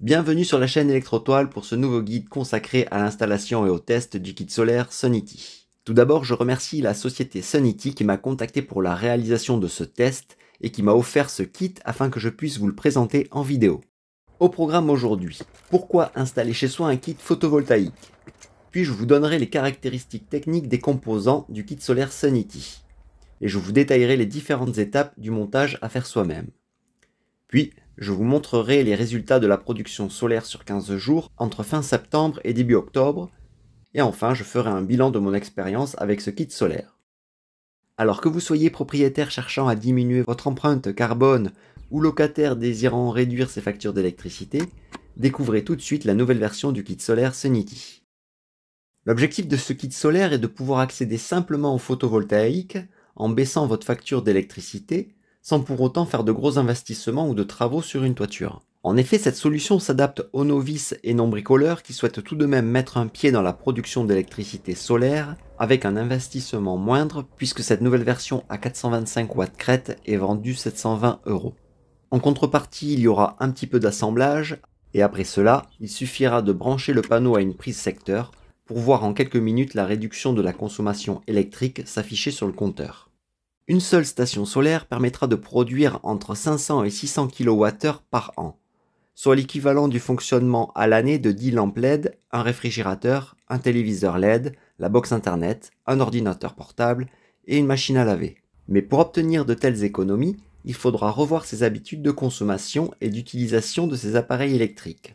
Bienvenue sur la chaîne Electrotoile pour ce nouveau guide consacré à l'installation et au test du kit solaire Sunity. Tout d'abord, je remercie la société Sunity qui m'a contacté pour la réalisation de ce test et qui m'a offert ce kit afin que je puisse vous le présenter en vidéo. Au programme aujourd'hui, pourquoi installer chez soi un kit photovoltaïque? Puis je vous donnerai les caractéristiques techniques des composants du kit solaire Sunity. Et je vous détaillerai les différentes étapes du montage à faire soi-même. Puis, je vous montrerai les résultats de la production solaire sur 15 jours entre fin septembre et début octobre. Et enfin, je ferai un bilan de mon expérience avec ce kit solaire. Alors que vous soyez propriétaire cherchant à diminuer votre empreinte carbone ou locataire désirant réduire ses factures d'électricité, découvrez tout de suite la nouvelle version du kit solaire Sunity. L'objectif de ce kit solaire est de pouvoir accéder simplement au photovoltaïque en baissant votre facture d'électricité sans pour autant faire de gros investissements ou de travaux sur une toiture. En effet, cette solution s'adapte aux novices et non-bricoleurs qui souhaitent tout de même mettre un pied dans la production d'électricité solaire avec un investissement moindre puisque cette nouvelle version à 425 watts crête est vendue 720 euros. En contrepartie, il y aura un petit peu d'assemblage et après cela, il suffira de brancher le panneau à une prise secteur pour voir en quelques minutes la réduction de la consommation électrique s'afficher sur le compteur. Une seule station solaire permettra de produire entre 500 et 600 kWh par an, soit l'équivalent du fonctionnement à l'année de 10 lampes LED, un réfrigérateur, un téléviseur LED, la box internet, un ordinateur portable et une machine à laver. Mais pour obtenir de telles économies, il faudra revoir ses habitudes de consommation et d'utilisation de ces appareils électriques,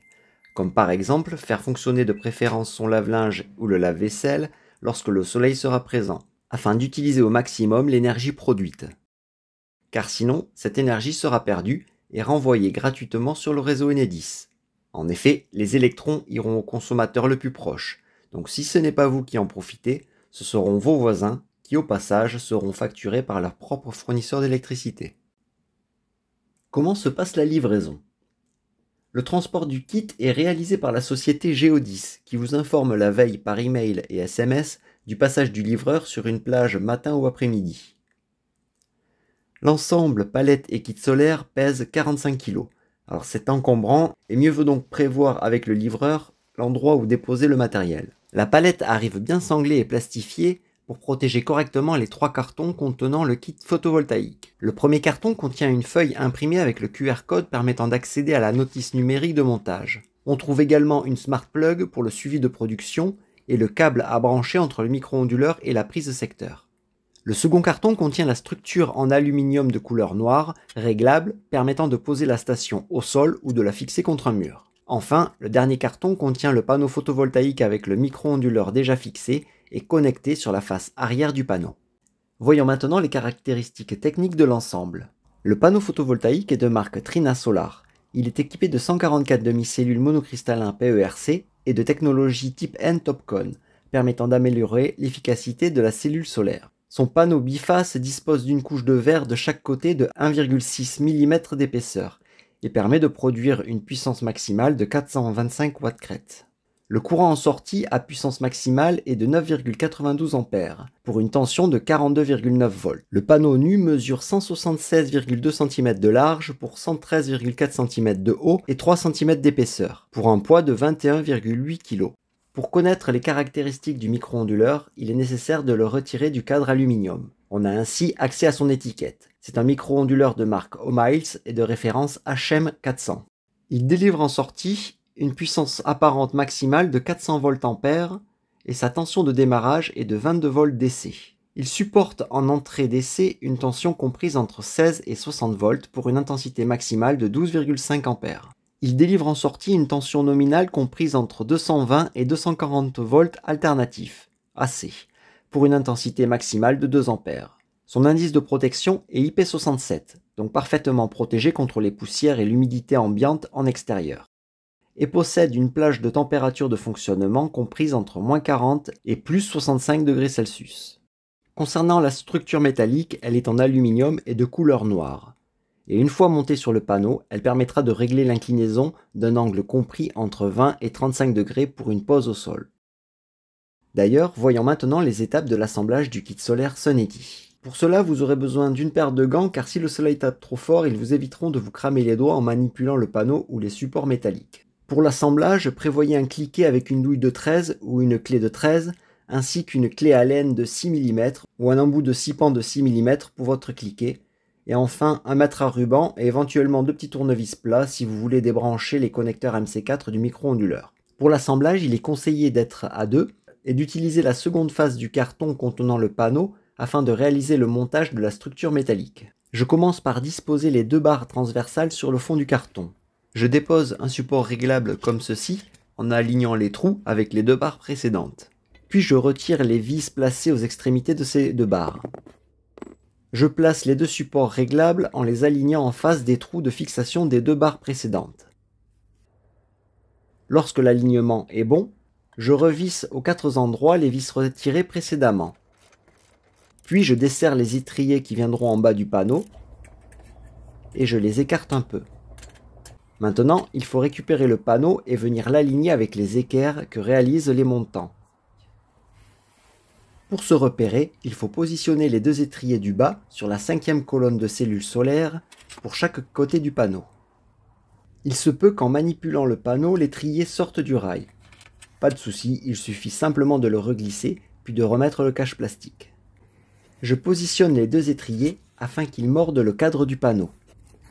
comme par exemple faire fonctionner de préférence son lave-linge ou le lave-vaisselle lorsque le soleil sera présent afin d'utiliser au maximum l'énergie produite. Car sinon, cette énergie sera perdue et renvoyée gratuitement sur le réseau Enedis. En effet, les électrons iront au consommateur le plus proche, donc si ce n'est pas vous qui en profitez, ce seront vos voisins qui au passage seront facturés par leur propre fournisseur d'électricité. Comment se passe la livraison? Le transport du kit est réalisé par la société Geodis qui vous informe la veille par email et SMS du passage du livreur sur une plage matin ou après-midi. L'ensemble palette et kit solaire pèse 45 kg. Alors c'est encombrant et mieux vaut donc prévoir avec le livreur l'endroit où déposer le matériel. La palette arrive bien sanglée et plastifiée pour protéger correctement les trois cartons contenant le kit photovoltaïque. Le premier carton contient une feuille imprimée avec le QR code permettant d'accéder à la notice numérique de montage. On trouve également une smart plug pour le suivi de production et le câble à brancher entre le micro-onduleur et la prise secteur. Le second carton contient la structure en aluminium de couleur noire, réglable, permettant de poser la station au sol ou de la fixer contre un mur. Enfin, le dernier carton contient le panneau photovoltaïque avec le micro-onduleur déjà fixé et connecté sur la face arrière du panneau. Voyons maintenant les caractéristiques techniques de l'ensemble. Le panneau photovoltaïque est de marque Trina Solar. Il est équipé de 144 demi-cellules monocristallins PERC et de technologie type N-Topcon, permettant d'améliorer l'efficacité de la cellule solaire. Son panneau biface dispose d'une couche de verre de chaque côté de 1,6 mm d'épaisseur et permet de produire une puissance maximale de 425 watts crête. Le courant en sortie à puissance maximale est de 9,92 A pour une tension de 42,9 volts. Le panneau nu mesure 176,2 cm de large pour 113,4 cm de haut et 3 cm d'épaisseur pour un poids de 21,8 kg. Pour connaître les caractéristiques du micro-onduleur, il est nécessaire de le retirer du cadre aluminium. On a ainsi accès à son étiquette. C'est un micro-onduleur de marque O'Miles et de référence HM400. Il délivre en sortie une puissance apparente maximale de 400 voltampères et sa tension de démarrage est de 22 volts DC. Il supporte en entrée d'essai une tension comprise entre 16 et 60 volts pour une intensité maximale de 12,5 ampères. Il délivre en sortie une tension nominale comprise entre 220 et 240 volts alternatifs, AC, pour une intensité maximale de 2 ampères. Son indice de protection est IP67, donc parfaitement protégé contre les poussières et l'humidité ambiante en extérieur et possède une plage de température de fonctionnement comprise entre moins 40 et plus 65 degrés Celsius. Concernant la structure métallique, elle est en aluminium et de couleur noire. Et une fois montée sur le panneau, elle permettra de régler l'inclinaison d'un angle compris entre 20 et 35 degrés pour une pose au sol. D'ailleurs, voyons maintenant les étapes de l'assemblage du kit solaire Sunety. Pour cela, vous aurez besoin d'une paire de gants car si le soleil tape trop fort, ils vous éviteront de vous cramer les doigts en manipulant le panneau ou les supports métalliques. Pour l'assemblage, prévoyez un cliquet avec une douille de 13 ou une clé de 13, ainsi qu'une clé à laine de 6 mm ou un embout de 6 pans de 6 mm pour votre cliquet, et enfin un mètre à ruban et éventuellement deux petits tournevis plats si vous voulez débrancher les connecteurs MC4 du micro-onduleur. Pour l'assemblage, il est conseillé d'être à deux et d'utiliser la seconde face du carton contenant le panneau afin de réaliser le montage de la structure métallique. Je commence par disposer les deux barres transversales sur le fond du carton. Je dépose un support réglable comme ceci en alignant les trous avec les deux barres précédentes. Puis je retire les vis placées aux extrémités de ces deux barres. Je place les deux supports réglables en les alignant en face des trous de fixation des deux barres précédentes. Lorsque l'alignement est bon, je revisse aux quatre endroits les vis retirées précédemment. Puis je desserre les étriers qui viendront en bas du panneau et je les écarte un peu. Maintenant, il faut récupérer le panneau et venir l'aligner avec les équerres que réalisent les montants. Pour se repérer, il faut positionner les deux étriers du bas sur la cinquième colonne de cellules solaires pour chaque côté du panneau. Il se peut qu'en manipulant le panneau, l'étrier sorte du rail. Pas de souci, il suffit simplement de le reglisser, puis de remettre le cache plastique. Je positionne les deux étriers afin qu'ils mordent le cadre du panneau.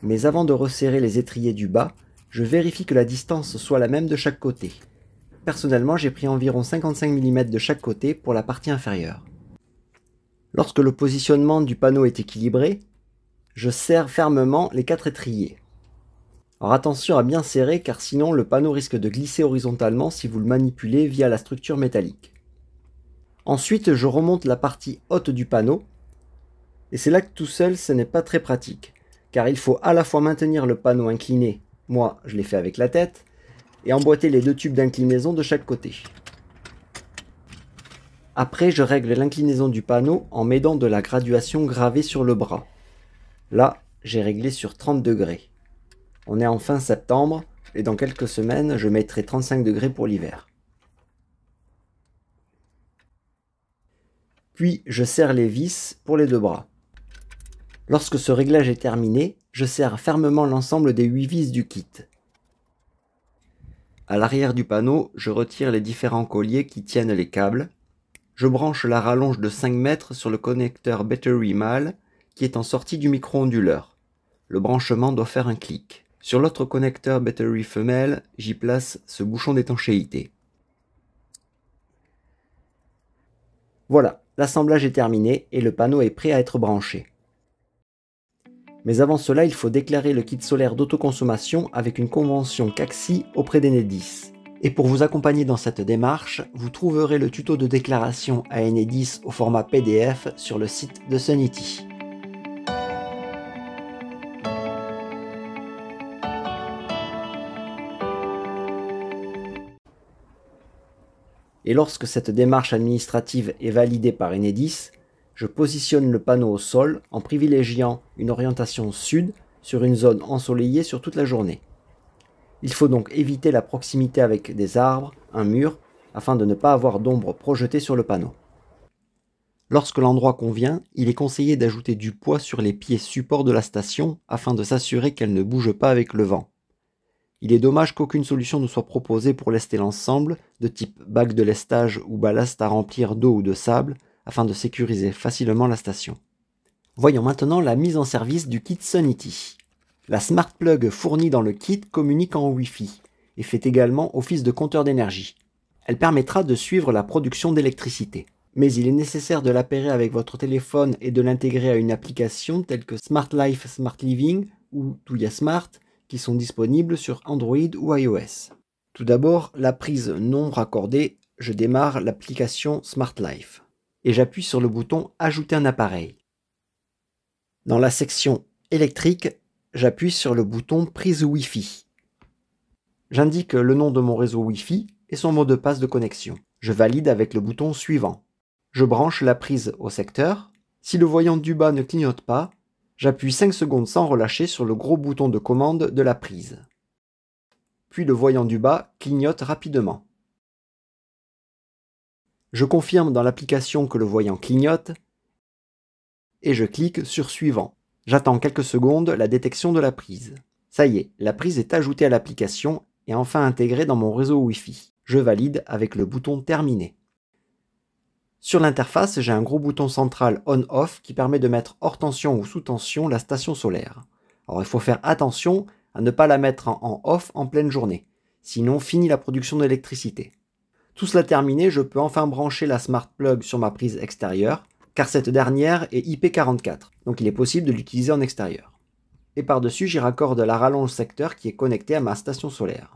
Mais avant de resserrer les étriers du bas, je vérifie que la distance soit la même de chaque côté. Personnellement, j'ai pris environ 55 mm de chaque côté pour la partie inférieure. Lorsque le positionnement du panneau est équilibré, je serre fermement les quatre étriers. Alors attention à bien serrer car sinon le panneau risque de glisser horizontalement si vous le manipulez via la structure métallique. Ensuite je remonte la partie haute du panneau et c'est là que tout seul ce n'est pas très pratique car il faut à la fois maintenir le panneau incliné, moi je l'ai fait avec la tête, et emboîter les deux tubes d'inclinaison de chaque côté. Après je règle l'inclinaison du panneau en m'aidant de la graduation gravée sur le bras. Là j'ai réglé sur 30 degrés. On est en fin septembre et dans quelques semaines, je mettrai 35 degrés pour l'hiver. Puis je serre les vis pour les deux bras. Lorsque ce réglage est terminé, je serre fermement l'ensemble des 8 vis du kit. À l'arrière du panneau, je retire les différents colliers qui tiennent les câbles. Je branche la rallonge de 5 mètres sur le connecteur battery mâle qui est en sortie du micro-onduleur. Le branchement doit faire un clic. Sur l'autre connecteur battery femelle, j'y place ce bouchon d'étanchéité. Voilà, l'assemblage est terminé et le panneau est prêt à être branché. Mais avant cela, il faut déclarer le kit solaire d'autoconsommation avec une convention CAXI auprès d'Enedis. Et pour vous accompagner dans cette démarche, vous trouverez le tuto de déclaration à Enedis au format PDF sur le site de Sunity. et lorsque cette démarche administrative est validée par Enedis, je positionne le panneau au sol en privilégiant une orientation sud sur une zone ensoleillée sur toute la journée. Il faut donc éviter la proximité avec des arbres, un mur, afin de ne pas avoir d'ombre projetée sur le panneau. Lorsque l'endroit convient, il est conseillé d'ajouter du poids sur les pieds supports de la station afin de s'assurer qu'elle ne bouge pas avec le vent. Il est dommage qu'aucune solution ne soit proposée pour lester l'ensemble, de type bac de lestage ou ballast à remplir d'eau ou de sable, afin de sécuriser facilement la station. Voyons maintenant la mise en service du kit Sunity. La Smart Plug fournie dans le kit communique en Wi-Fi et fait également office de compteur d'énergie. Elle permettra de suivre la production d'électricité. Mais il est nécessaire de l'appairer avec votre téléphone et de l'intégrer à une application telle que Smart Life Smart Living ou Touya Smart qui sont disponibles sur Android ou iOS. Tout d'abord, la prise non raccordée, je démarre l'application Smart Life et j'appuie sur le bouton Ajouter un appareil. Dans la section électrique, j'appuie sur le bouton Prise Wi-Fi. J'indique le nom de mon réseau Wi-Fi et son mot de passe de connexion. Je valide avec le bouton suivant. Je branche la prise au secteur. Si le voyant du bas ne clignote pas, J'appuie 5 secondes sans relâcher sur le gros bouton de commande de la prise. Puis le voyant du bas clignote rapidement. Je confirme dans l'application que le voyant clignote et je clique sur Suivant. J'attends quelques secondes la détection de la prise. Ça y est, la prise est ajoutée à l'application et enfin intégré dans mon réseau Wi-Fi. Je valide avec le bouton Terminer. Sur l'interface, j'ai un gros bouton central On-Off qui permet de mettre hors tension ou sous tension la station solaire. Alors il faut faire attention à ne pas la mettre en off en pleine journée, sinon fini la production d'électricité. Tout cela terminé, je peux enfin brancher la Smart Plug sur ma prise extérieure, car cette dernière est IP44, donc il est possible de l'utiliser en extérieur. Et par-dessus, j'y raccorde la rallonge secteur qui est connectée à ma station solaire.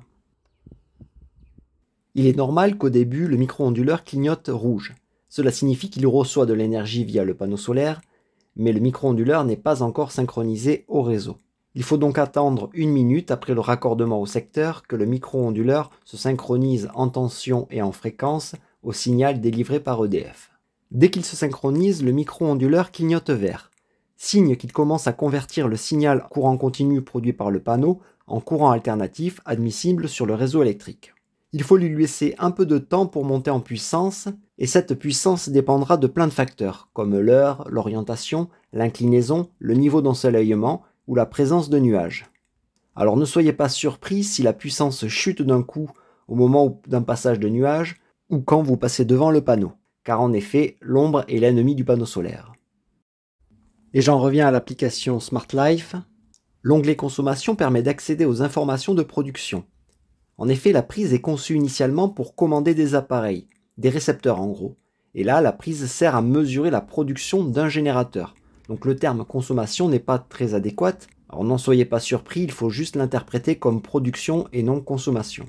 Il est normal qu'au début, le micro-onduleur clignote rouge. Cela signifie qu'il reçoit de l'énergie via le panneau solaire, mais le micro-onduleur n'est pas encore synchronisé au réseau. Il faut donc attendre une minute après le raccordement au secteur que le micro-onduleur se synchronise en tension et en fréquence au signal délivré par EDF. Dès qu'il se synchronise, le micro-onduleur clignote vert, signe qu'il commence à convertir le signal courant continu produit par le panneau en courant alternatif admissible sur le réseau électrique. Il faut lui laisser un peu de temps pour monter en puissance, et cette puissance dépendra de plein de facteurs, comme l'heure, l'orientation, l'inclinaison, le niveau d'ensoleillement ou la présence de nuages. Alors ne soyez pas surpris si la puissance chute d'un coup au moment d'un passage de nuages ou quand vous passez devant le panneau, car en effet, l'ombre est l'ennemi du panneau solaire. Et j'en reviens à l'application Smart Life. L'onglet consommation permet d'accéder aux informations de production. En effet, la prise est conçue initialement pour commander des appareils, des récepteurs en gros. Et là, la prise sert à mesurer la production d'un générateur. Donc le terme consommation n'est pas très adéquat. Alors n'en soyez pas surpris, il faut juste l'interpréter comme production et non consommation.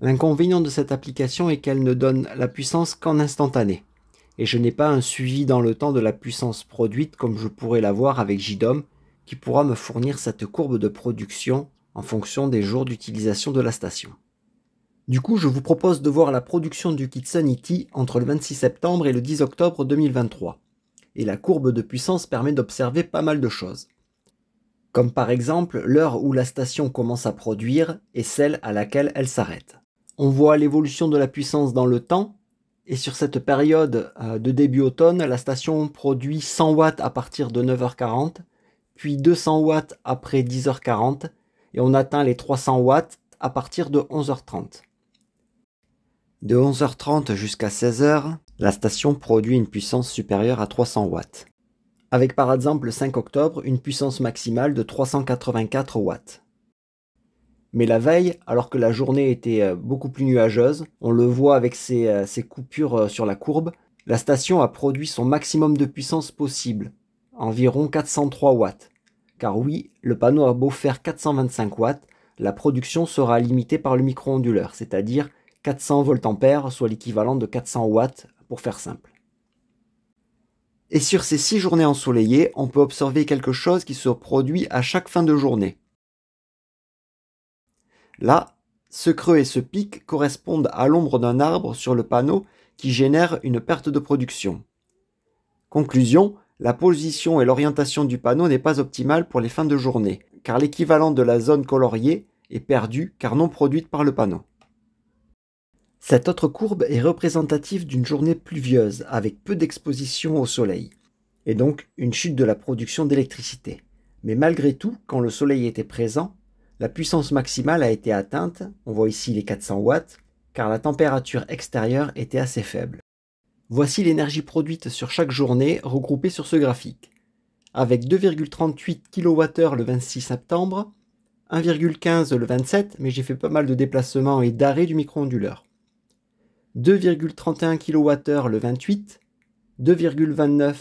L'inconvénient de cette application est qu'elle ne donne la puissance qu'en instantané. Et je n'ai pas un suivi dans le temps de la puissance produite comme je pourrais l'avoir avec JDOM, qui pourra me fournir cette courbe de production en fonction des jours d'utilisation de la station. Du coup, je vous propose de voir la production du kit Sunity entre le 26 septembre et le 10 octobre 2023 et la courbe de puissance permet d'observer pas mal de choses. Comme par exemple l'heure où la station commence à produire et celle à laquelle elle s'arrête. On voit l'évolution de la puissance dans le temps, et sur cette période euh, de début automne, la station produit 100 watts à partir de 9h40, puis 200 watts après 10h40, et on atteint les 300 watts à partir de 11h30. De 11h30 jusqu'à 16h, la station produit une puissance supérieure à 300 watts. Avec par exemple le 5 octobre une puissance maximale de 384 watts. Mais la veille, alors que la journée était euh, beaucoup plus nuageuse, on le voit avec ces, euh, coupures euh, sur la courbe, la station a produit son maximum de puissance possible, environ 403 watts. Car oui, le panneau a beau faire 425 watts, la production sera limitée par le micro-onduleur, c'est-à-dire 400 voltampères, soit l'équivalent de 400 watts pour faire simple. Et sur ces six journées ensoleillées, on peut observer quelque chose qui se produit à chaque fin de journée. Là, ce creux et ce pic correspondent à l'ombre d'un arbre sur le panneau qui génère une perte de production. Conclusion, la position et l'orientation du panneau n'est pas optimale pour les fins de journée, car l'équivalent de la zone coloriée est perdu car non produite par le panneau. Cette autre courbe est représentative d'une journée pluvieuse avec peu d'exposition au soleil, et donc une chute de la production d'électricité. Mais malgré tout, quand le soleil était présent, la puissance maximale a été atteinte, on voit ici les 400 watts, car la température extérieure était assez faible. Voici l'énergie produite sur chaque journée regroupée sur ce graphique. Avec 2,38 kWh le 26 septembre, 1,15 le 27, mais j'ai fait pas mal de déplacements et d'arrêt du micro-onduleur. 2,31 kWh le 28, 2,29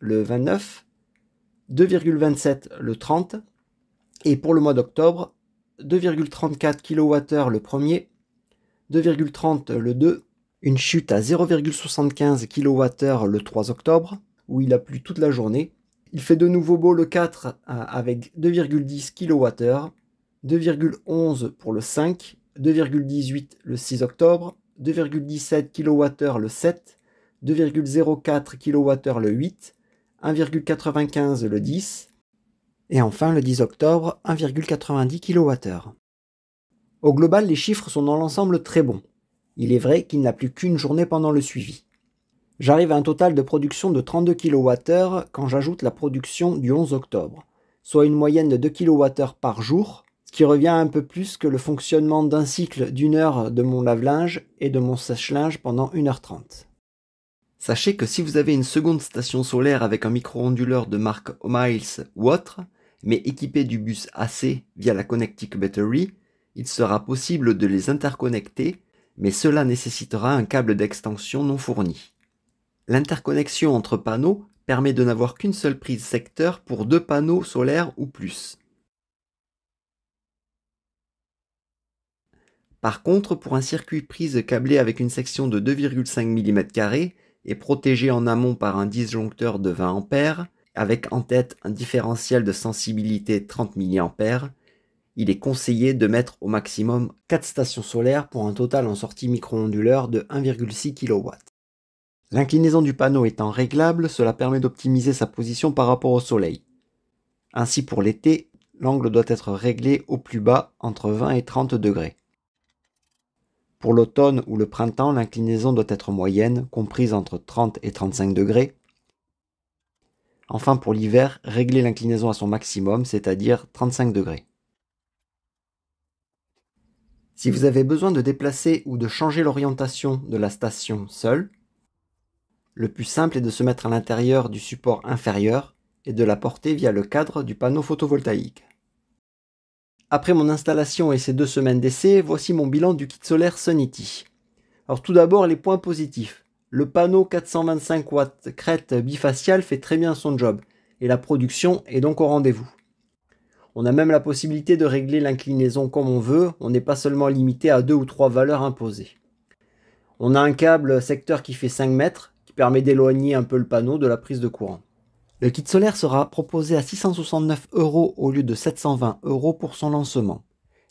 le 29, 2,27 le 30, et pour le mois d'octobre, 2,34 kWh le 1er, 2,30 le 2, une chute à 0,75 kWh le 3 octobre, où il a plu toute la journée. Il fait de nouveau beau le 4 euh, avec 2,10 kWh, 2,11 pour le 5, 2,18 le 6 octobre, 2,17 kWh le 7, 2,04 kWh le 8, 1,95 le 10, et enfin le 10 octobre 1,90 kWh. Au global, les chiffres sont dans l'ensemble très bons. Il est vrai qu'il n'a plus qu'une journée pendant le suivi. J'arrive à un total de production de 32 kWh quand j'ajoute la production du 11 octobre, soit une moyenne de 2 kWh par jour, ce qui revient un peu plus que le fonctionnement d'un cycle d'une heure de mon lave-linge et de mon sèche-linge pendant 1h30. Sachez que si vous avez une seconde station solaire avec un micro-onduleur de marque O'Miles ou autre, mais équipé du bus AC via la Connectic Battery, il sera possible de les interconnecter, mais cela nécessitera un câble d'extension non fourni. L'interconnexion entre panneaux permet de n'avoir qu'une seule prise secteur pour deux panneaux solaires ou plus. Par contre, pour un circuit prise câblé avec une section de 2,5 mm et protégé en amont par un disjoncteur de 20 A, avec en tête un différentiel de sensibilité 30 mA, il est conseillé de mettre au maximum 4 stations solaires pour un total en sortie micro-onduleur de 1,6 kW. L'inclinaison du panneau étant réglable, cela permet d'optimiser sa position par rapport au soleil. Ainsi pour l'été, l'angle doit être réglé au plus bas entre 20 et 30 degrés. Pour l'automne ou le printemps, l'inclinaison doit être moyenne, comprise entre 30 et 35 degrés. Enfin, pour l'hiver, régler l'inclinaison à son maximum, c'est-à-dire 35 degrés. Si vous avez besoin de déplacer ou de changer l'orientation de la station seule, le plus simple est de se mettre à l'intérieur du support inférieur et de la porter via le cadre du panneau photovoltaïque. Après mon installation et ces deux semaines d'essai, voici mon bilan du kit solaire Sunity. Alors tout d'abord les points positifs. Le panneau 425 watts crête bifacial fait très bien son job et la production est donc au rendez-vous. On a même la possibilité de régler l'inclinaison comme on veut, on n'est pas seulement limité à deux ou trois valeurs imposées. On a un câble secteur qui fait 5 mètres, qui permet d'éloigner un peu le panneau de la prise de courant. Le kit solaire sera proposé à 669 euros au lieu de 720 euros pour son lancement.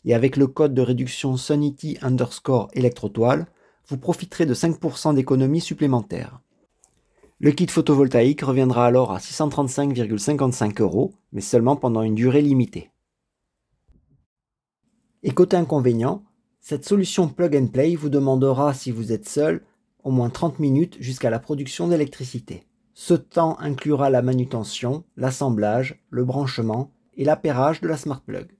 Et avec le code de réduction Sunity underscore électrotoile, vous profiterez de 5% d'économie supplémentaire. Le kit photovoltaïque reviendra alors à 635,55 euros, mais seulement pendant une durée limitée. Et côté inconvénient, cette solution plug and play vous demandera, si vous êtes seul, au moins 30 minutes jusqu'à la production d'électricité. Ce temps inclura la manutention, l'assemblage, le branchement et l'appairage de la Smart Plug.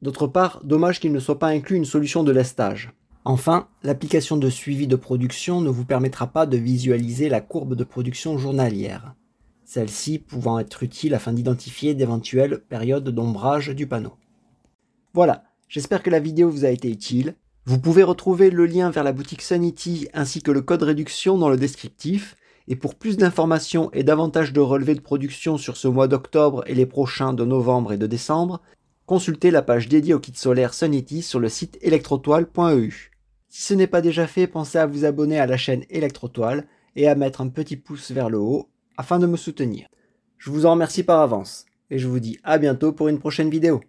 D'autre part, dommage qu'il ne soit pas inclus une solution de lestage. Enfin, l'application de suivi de production ne vous permettra pas de visualiser la courbe de production journalière, celle-ci pouvant être utile afin d'identifier d'éventuelles périodes d'ombrage du panneau. Voilà, j'espère que la vidéo vous a été utile. Vous pouvez retrouver le lien vers la boutique Sanity ainsi que le code réduction dans le descriptif et pour plus d'informations et davantage de relevés de production sur ce mois d'octobre et les prochains de novembre et de décembre, consultez la page dédiée au kit solaire Sunity sur le site electrotoile.eu. Si ce n'est pas déjà fait, pensez à vous abonner à la chaîne Electrotoile et à mettre un petit pouce vers le haut afin de me soutenir. Je vous en remercie par avance et je vous dis à bientôt pour une prochaine vidéo.